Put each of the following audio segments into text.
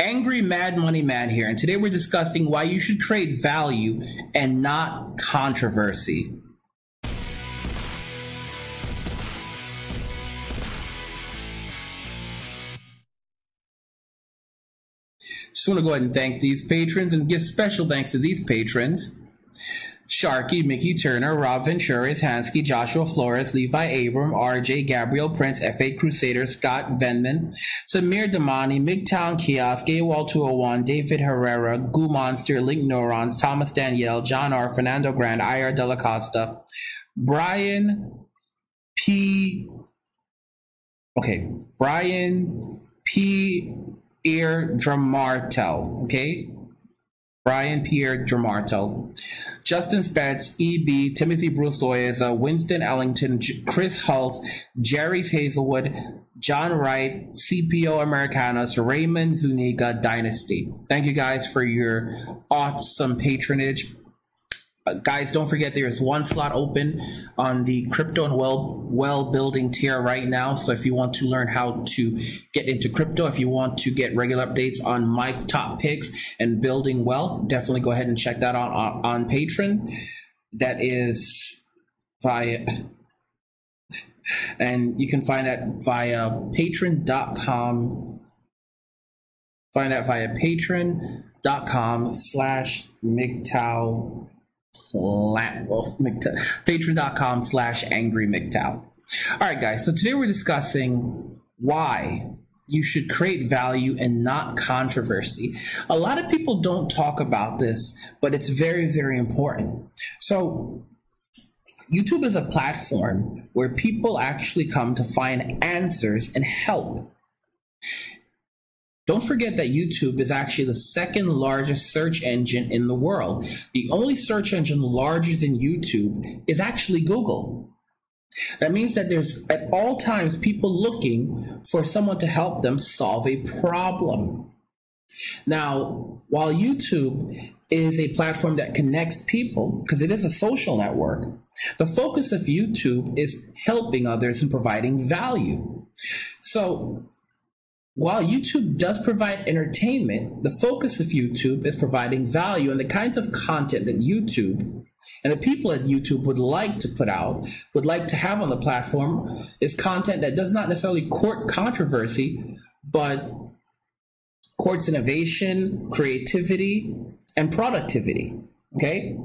Angry Mad Money Man here, and today we're discussing why you should create value and not controversy. Just want to go ahead and thank these patrons and give special thanks to these patrons. Sharky, Mickey Turner, Rob Venturis, Hansky, Joshua Flores, Levi Abram, RJ, Gabriel Prince, F8 Crusader, Scott Venman, Samir Damani, Midtown Kiosk, AWOL 201, David Herrera, Goo Monster, Link Neurons, Thomas Danielle, John R., Fernando Grand, IR Della Costa, Brian P. Okay, Brian P. Ear Dramartel, okay? Brian Pierre Dramartel, Justin Spetz, EB, Timothy Bruce Loyeza, uh, Winston Ellington, J- Chris Hulse, Jerry's Hazelwood, John Wright, CPO Americanos, Raymond Zuniga, Dynasty. Thank you guys for your awesome patronage. Uh, guys, don't forget there's one slot open on the crypto and well well building tier right now. So if you want to learn how to get into crypto, if you want to get regular updates on my top picks and building wealth, definitely go ahead and check that out on, on Patreon. That is via and you can find that via patreon.com find that via patreon.com slash MGTOW patreon.com slash angry. All right, guys. So today we're discussing why you should create value and not controversy. A lot of people don't talk about this, but it's very, very important. So YouTube is a platform where people actually come to find answers and help. Don't forget that YouTube is actually the second largest search engine in the world. The only search engine larger than YouTube is actually Google. That means that there's at all times people looking for someone to help them solve a problem. Now, while YouTube is a platform that connects people, because it is a social network, the focus of YouTube is helping others and providing value. So, while YouTube does provide entertainment, the focus of YouTube is providing value and the kinds of content that YouTube and the people at YouTube would like to put out, would like to have on the platform is content that does not necessarily court controversy, but courts innovation, creativity, and productivity. Okay?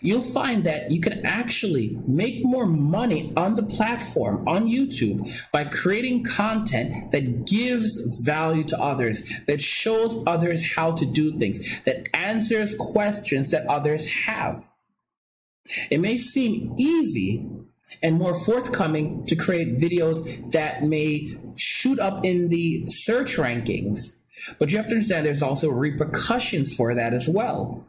You'll find that you can actually make more money on the platform on YouTube by creating content that gives value to others, that shows others how to do things, that answers questions that others have. It may seem easy and more forthcoming to create videos that may shoot up in the search rankings, but you have to understand there's also repercussions for that as well.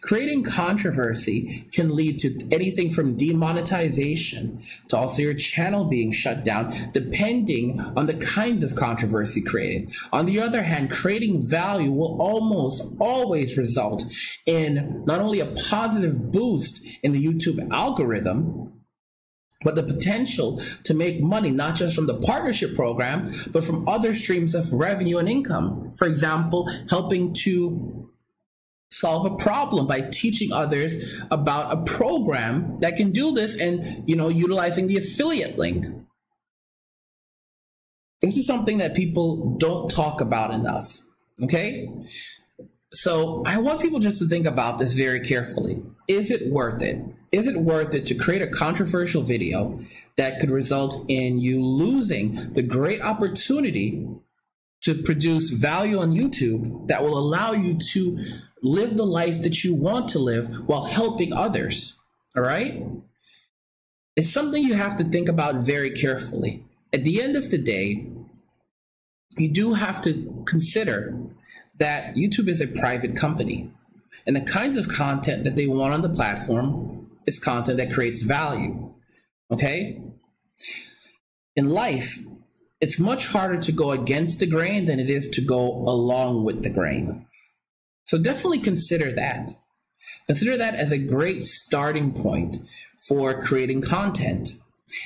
Creating controversy can lead to anything from demonetization to also your channel being shut down, depending on the kinds of controversy created. On the other hand, creating value will almost always result in not only a positive boost in the YouTube algorithm, but the potential to make money not just from the partnership program, but from other streams of revenue and income. For example, helping to solve a problem by teaching others about a program that can do this and you know utilizing the affiliate link. This is something that people don't talk about enough okay? So i want people just to think about this very carefully. Is it worth it? Is it worth it to create a controversial video that could result in you losing the great opportunity to produce value on youtube that will allow you to live the life that you want to live while helping others. All right? It's something you have to think about very carefully. At the end of the day, you do have to consider that YouTube is a private company. And the kinds of content that they want on the platform is content that creates value. Okay? In life, it's much harder to go against the grain than it is to go along with the grain. So definitely consider that. Consider that as a great starting point for creating content.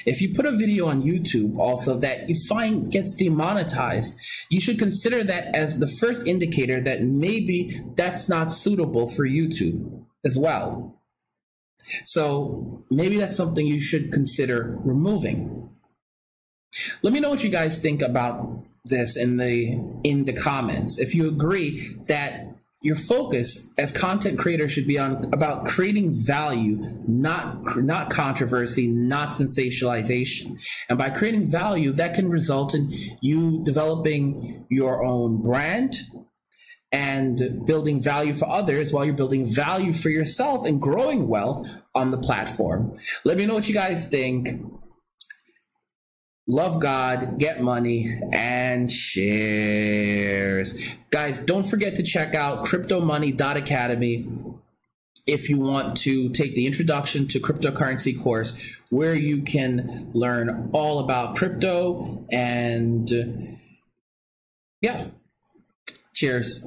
If you put a video on YouTube also that you find gets demonetized, you should consider that as the first indicator that maybe that's not suitable for YouTube as well. So maybe that's something you should consider removing. Let me know what you guys think about this in the in the comments. If you agree that your focus as content creators should be on about creating value, not not controversy, not sensationalization. And by creating value, that can result in you developing your own brand and building value for others while you're building value for yourself and growing wealth on the platform. Let me know what you guys think love God, get money, and shares. Guys, don't forget to check out cryptomoney.academy if you want to take the introduction to cryptocurrency course where you can learn all about crypto and yeah cheers